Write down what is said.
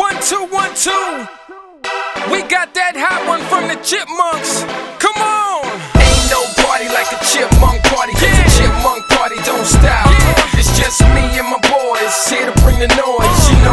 One, two, one, two. We got that hot one from the chipmunks. Come on. Ain't no party like a chipmunk party. Cause yeah. a chipmunk party don't stop. Yeah. It's just me and my boys here to bring the noise. You know